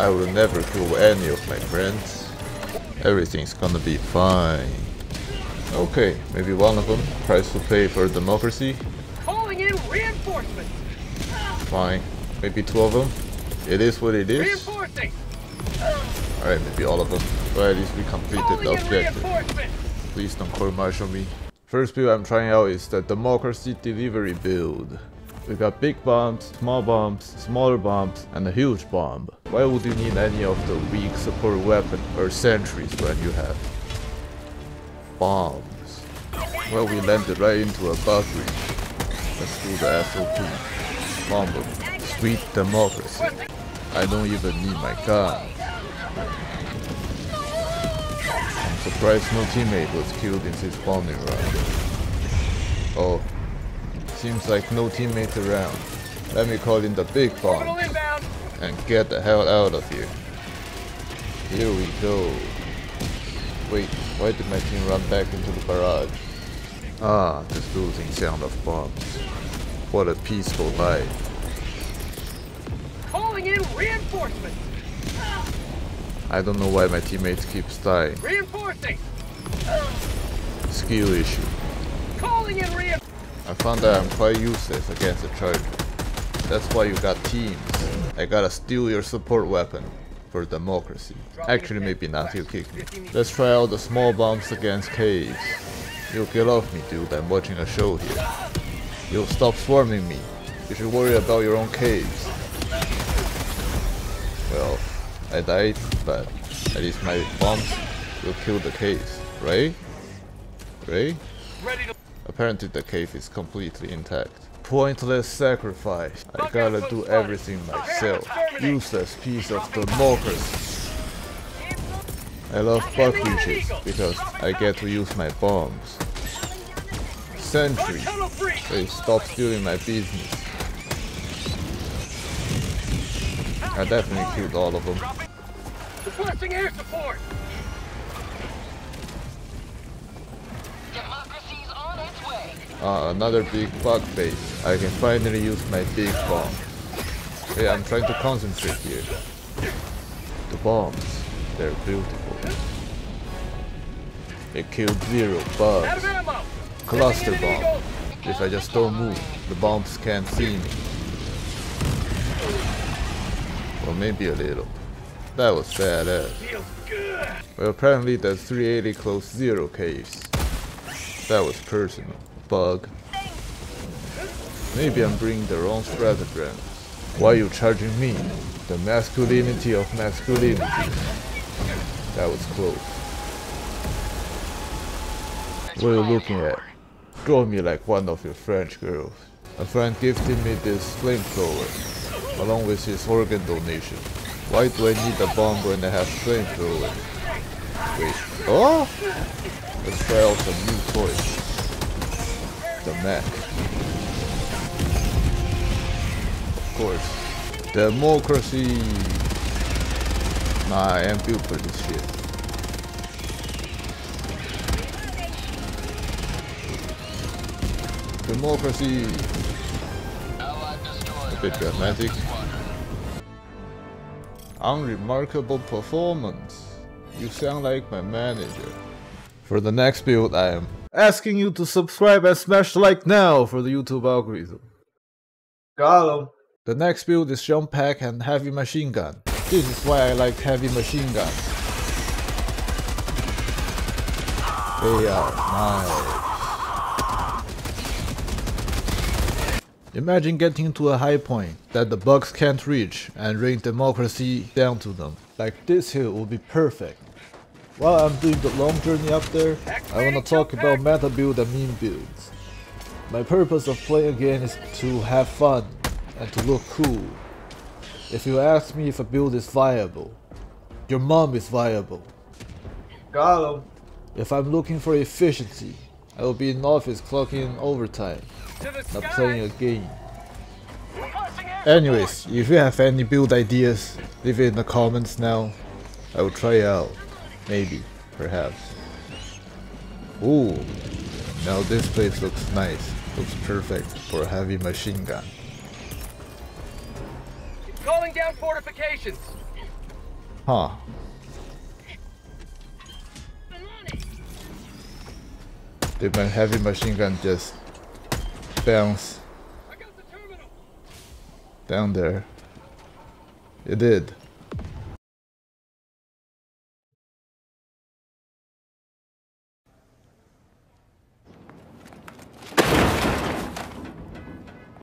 I will never kill any of my friends. Everything's gonna be fine. Okay, maybe one of them tries to pay for democracy. Calling in reinforcements. Fine. Maybe two of them. It is what it is. Reinforcing. Alright, maybe all of them. But at least we completed the objective. Please don't court martial me. First build I'm trying out is the democracy delivery build. We got big bombs, small bombs, smaller bombs, and a huge bomb. Why would you need any of the weak support weapon or sentries when you have bombs? Well, we landed right into a breach. Let's do the SOP. Bomb them. Sweet democracy. I don't even need my gun. I'm surprised no teammate was killed in this bombing run. Oh, seems like no teammates around. Let me call in the big bomb and get the hell out of here. Here we go. Wait, why did my team run back into the barrage? Ah, the soothing sound of bombs. What a peaceful life. Calling in reinforcements. I don't know why my teammates keep dying. Reinforcing. Skill issue. Calling in rein. I found that I'm quite useless against a charger. That's why you got teams. I gotta steal your support weapon for democracy. Actually, maybe not, you kick me. Let's try out the small bombs against caves. Yo, get off me, dude. I'm watching a show here. You'll stop swarming me. You should worry about your own caves. Well, I died, but at least my bombs will kill the caves, right? Right? Apparently the cave is completely intact. Pointless sacrifice. I gotta do everything myself. Useless piece of democracy. I love bug breaches because I get to use my bombs. Sentry. They stop stealing my business. I definitely killed all of them. Requesting air support. Ah, another big bug base. I can finally use my big bomb. Hey, I'm trying to concentrate here. The bombs, they're beautiful. It killed zero bugs. Cluster bomb. If I just don't move, the bombs can't see me. Or maybe a little. That was badass. Well, apparently the 380 closed zero caves. That was personal. Bug. Maybe I'm bringing the wrong stratagem. Why are you charging me? The masculinity of masculinity. That was close. What are you looking at? Draw me like one of your French girls. A friend gifted me this flamethrower, along with his organ donation. Why do I need a bomb when I have flamethrower? Wait, oh! Let's try out some new toys. The Mac. Of course. Democracy! Nah, I am built for this shit. Democracy! A bit dramatic. Unremarkable performance. You sound like my manager. For the next build, I am asking you to subscribe and smash the like now for the YouTube algorithm. Got him. The next build is jump pack and heavy machine gun. This is why I like heavy machine guns. They are nice. Imagine getting to a high point that the bugs can't reach and rain democracy down to them. Like this hill would be perfect. While I'm doing the long journey up there, I wanna talk about meta build and meme builds. My purpose of playing again is to have fun and to look cool. If you ask me if a build is viable, your mom is viable. Got him. If I'm looking for efficiency, I will be in office clocking overtime, To not playing a game. Anyways, if you have any build ideas, leave it in the comments now. I will try it out. Maybe. Perhaps. Ooh. Now this place looks nice. Looks perfect for a heavy machine gun. It's Calling down fortifications. Huh. Did my heavy machine gun just bounce I got the terminal. down there? It did.